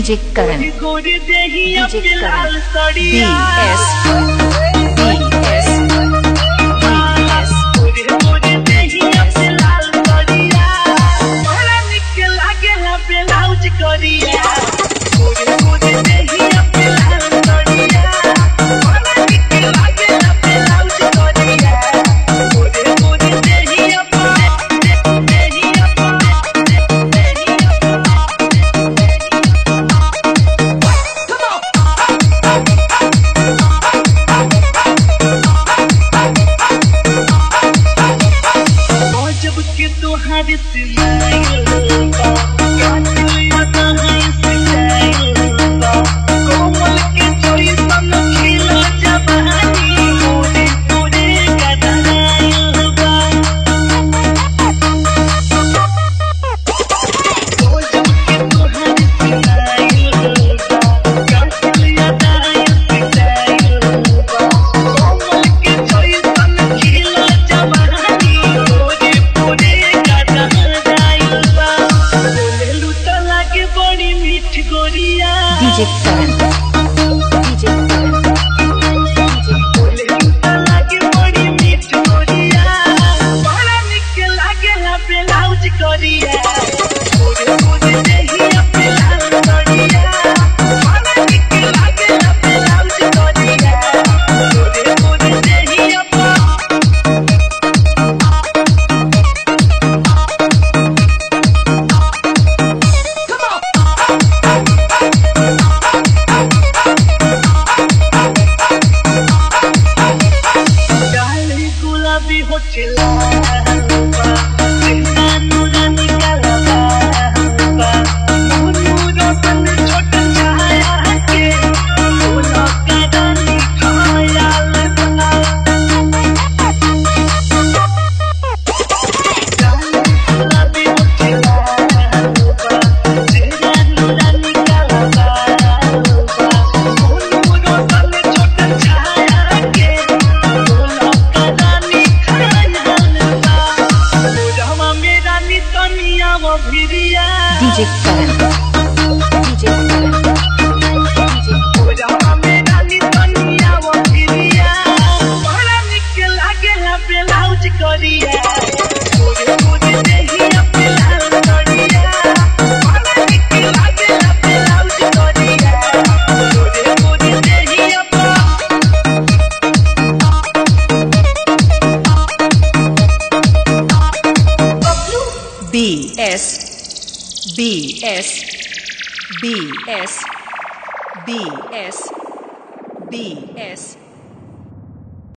DJ Karan DJ Karan B S DJ Florent. DJ Seven. S B S B S B S B S